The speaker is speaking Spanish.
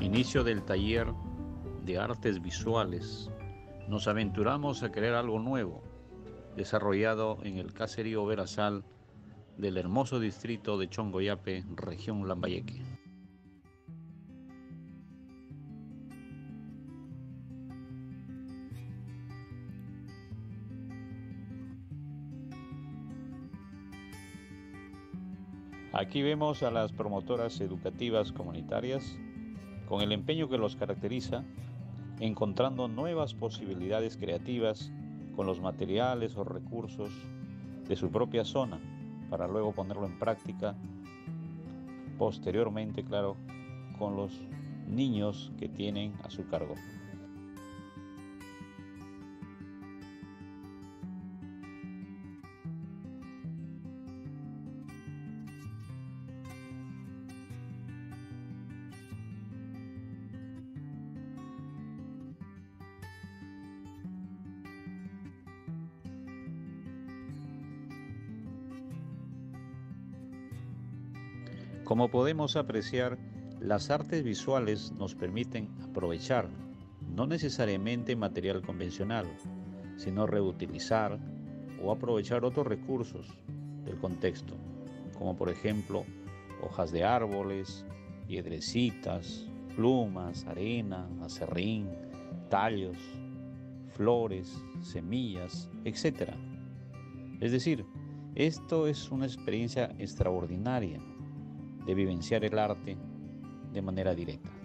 inicio del taller de artes visuales, nos aventuramos a crear algo nuevo, desarrollado en el caserío Verazal del hermoso distrito de Chongoyape, región Lambayeque. Aquí vemos a las promotoras educativas comunitarias con el empeño que los caracteriza, encontrando nuevas posibilidades creativas con los materiales o recursos de su propia zona para luego ponerlo en práctica posteriormente, claro, con los niños que tienen a su cargo. Como podemos apreciar, las artes visuales nos permiten aprovechar no necesariamente material convencional, sino reutilizar o aprovechar otros recursos del contexto, como por ejemplo hojas de árboles, piedrecitas, plumas, arena, acerrín, tallos, flores, semillas, etc. Es decir, esto es una experiencia extraordinaria de vivenciar el arte de manera directa.